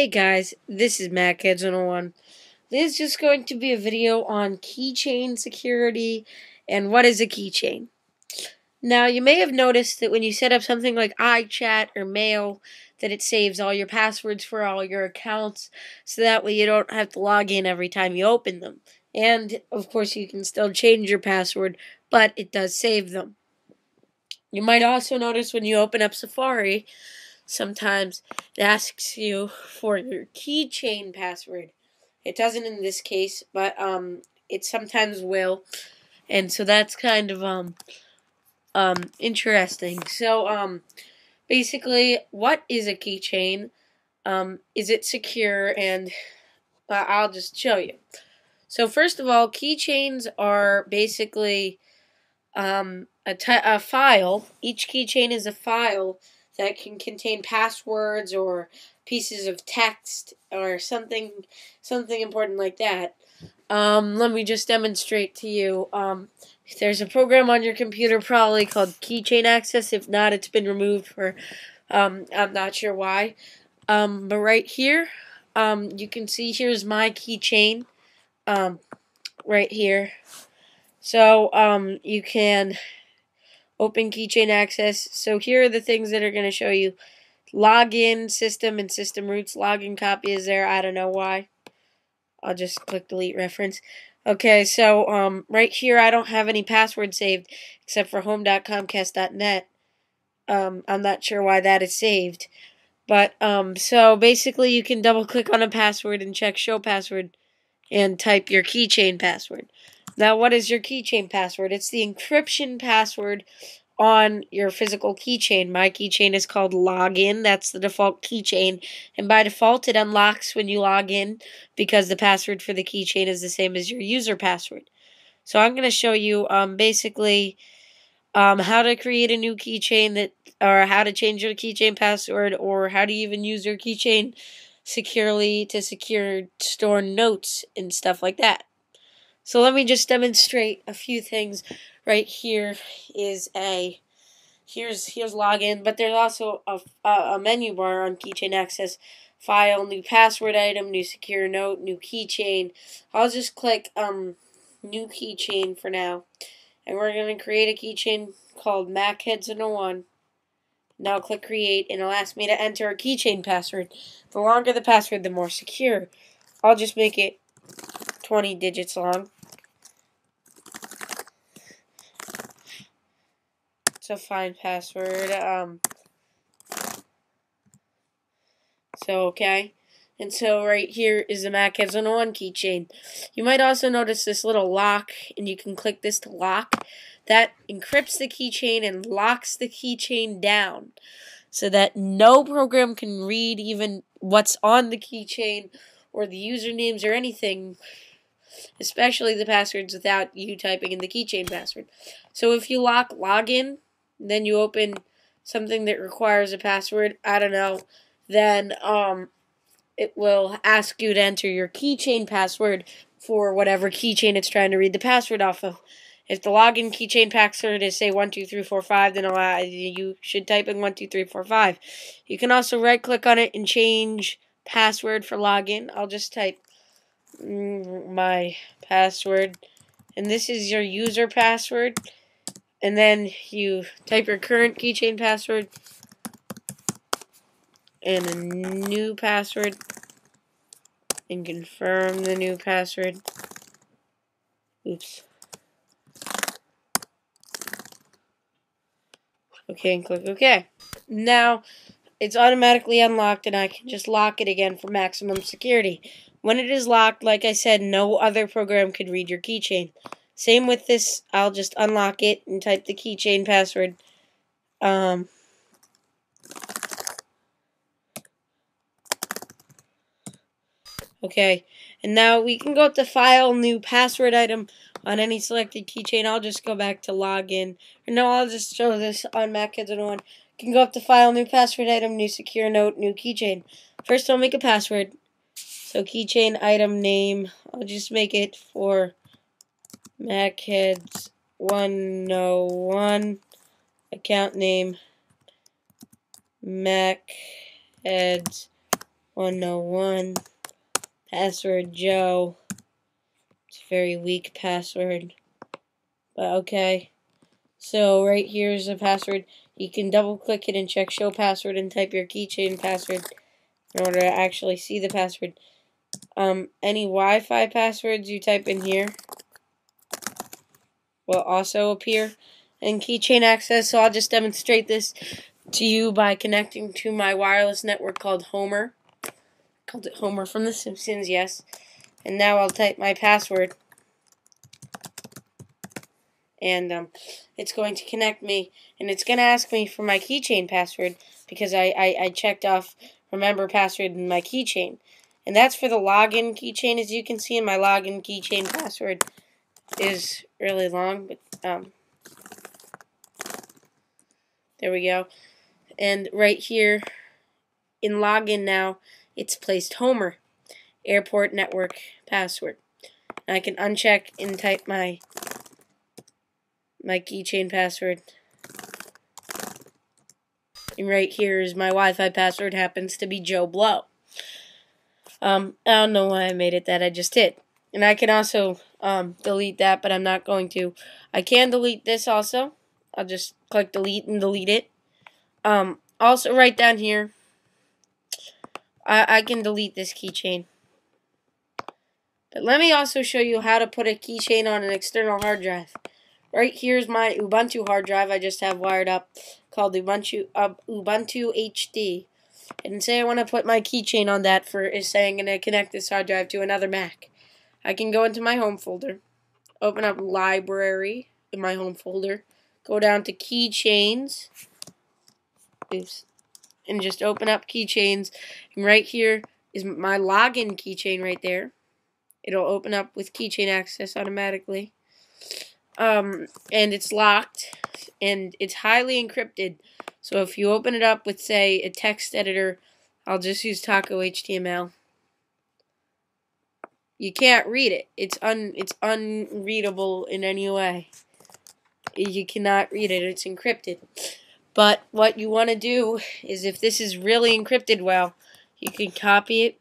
Hey guys, this is MacHeads101. This is just going to be a video on keychain security and what is a keychain. Now, you may have noticed that when you set up something like iChat or Mail, that it saves all your passwords for all your accounts, so that way you don't have to log in every time you open them. And, of course, you can still change your password, but it does save them. You might also notice when you open up Safari sometimes it asks you for your keychain password. It doesn't in this case, but um, it sometimes will, and so that's kind of um, um, interesting. So um, basically, what is a keychain? Um, is it secure? And uh, I'll just show you. So first of all, keychains are basically um, a, a file. Each keychain is a file that can contain passwords or pieces of text or something something important like that. Um, let me just demonstrate to you. Um, there's a program on your computer probably called Keychain Access. If not, it's been removed for um, I'm not sure why. Um, but right here, um, you can see here's my keychain um, right here. So you can open keychain access. So here are the things that are going to show you. Login, system, and system roots. Login copy is there. I don't know why. I'll just click delete reference. Okay, so um, right here I don't have any password saved except for home.comcast.net. Um, I'm not sure why that is saved. But, um, so basically you can double click on a password and check show password and type your keychain password. Now, what is your keychain password? It's the encryption password on your physical keychain. My keychain is called login. That's the default keychain. And by default, it unlocks when you log in because the password for the keychain is the same as your user password. So I'm going to show you um, basically um, how to create a new keychain that, or how to change your keychain password, or how to even use your keychain securely to secure store notes and stuff like that. So let me just demonstrate a few things. Right here is a here's here's login, but there's also a, a menu bar on keychain access. File, new password item, new secure note, new keychain. I'll just click um new keychain for now. And we're going to create a keychain called MacHeads101. Now click create and it'll ask me to enter a keychain password. The longer the password, the more secure. I'll just make it 20 digits long. So find password. Um, so, okay. And so right here is the MacHeads101 keychain. You might also notice this little lock, and you can click this to lock. That encrypts the keychain and locks the keychain down so that no program can read even what's on the keychain or the usernames or anything especially the passwords without you typing in the keychain password. So if you lock login, then you open something that requires a password, I don't know, then um it will ask you to enter your keychain password for whatever keychain it's trying to read the password off of. If the login keychain password is say one two three four five, then you should type in one two three four five. You can also right click on it and change password for login. I'll just type Mm, my password and this is your user password and then you type your current keychain password and a new password and confirm the new password. Oops. Okay and click OK. Now it's automatically unlocked and I can just lock it again for maximum security. When it is locked, like I said, no other program could read your keychain. Same with this, I'll just unlock it and type the keychain password. Um, okay, and now we can go up to File, New Password Item on any selected keychain. I'll just go back to Login. Or no, I'll just show this on MacHeads101. You can go up to File, New Password Item, New Secure Note, New Keychain. First, I'll make a password. So keychain item name, I'll just make it for MacHeads 101 account name Mac MacHeads 101. Password Joe. It's a very weak password. But okay. So right here is a password. You can double click it and check show password and type your keychain password in order to actually see the password. Um, any Wi-Fi passwords you type in here will also appear in keychain access. So I'll just demonstrate this to you by connecting to my wireless network called Homer. Called it Homer from The Simpsons, yes. And now I'll type my password. And um, it's going to connect me. And it's going to ask me for my keychain password because I, I, I checked off remember password in my keychain. And that's for the login keychain. As you can see in my login keychain password is really long. But um, there we go. And right here in login now, it's placed Homer, airport network password. And I can uncheck and type my my keychain password. And right here is my Wi-Fi password happens to be Joe Blow. Um, I don't know why I made it that I just did. And I can also um, delete that, but I'm not going to. I can delete this also. I'll just click delete and delete it. Um, also, right down here, I, I can delete this keychain. But let me also show you how to put a keychain on an external hard drive. Right here's my Ubuntu hard drive I just have wired up called Ubuntu uh, Ubuntu HD. And say I want to put my keychain on that for is saying I'm going to connect this hard drive to another Mac. I can go into my home folder, open up library in my home folder, go down to keychains, oops, and just open up keychains. And right here is my login keychain right there. It'll open up with keychain access automatically. Um, and it's locked and it's highly encrypted. So if you open it up with, say, a text editor, I'll just use Taco HTML. You can't read it. It's un it's unreadable in any way. You cannot read it. It's encrypted. But what you want to do is if this is really encrypted well, you can copy it,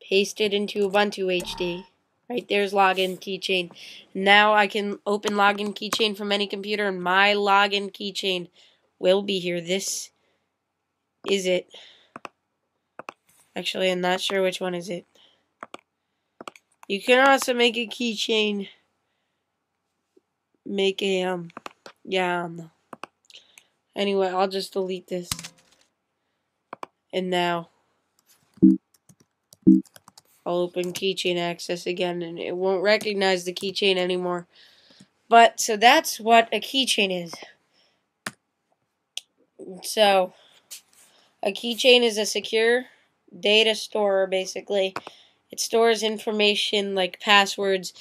paste it into Ubuntu HD. Right there's login keychain. Now I can open login keychain from any computer and my login keychain will be here. This is it. Actually, I'm not sure which one is it. You can also make a keychain. Make a, um, yeah, I don't know. Anyway, I'll just delete this. And now, I'll open keychain access again, and it won't recognize the keychain anymore. But, so that's what a keychain is. So, a keychain is a secure data store, basically. It stores information like passwords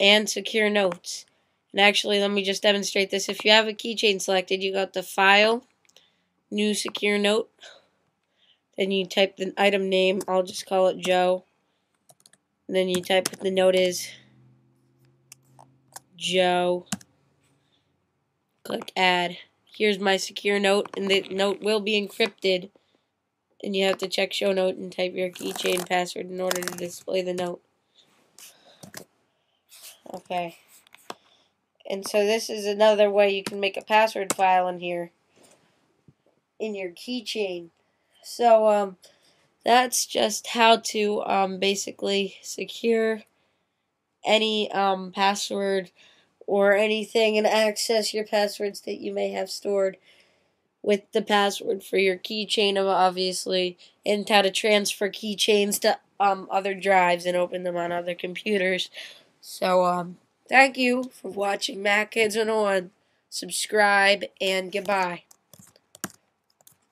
and secure notes. And actually, let me just demonstrate this. If you have a keychain selected, you got the file, new secure note. Then you type the item name. I'll just call it Joe. And then you type what the note is. Joe. Click add here's my secure note, and the note will be encrypted. And you have to check show note and type your keychain password in order to display the note. Okay. And so this is another way you can make a password file in here in your keychain. So um that's just how to um basically secure any um password or anything and access your passwords that you may have stored with the password for your keychain obviously and how to transfer keychains to um other drives and open them on other computers. So um thank you for watching MacHeads 101 subscribe and goodbye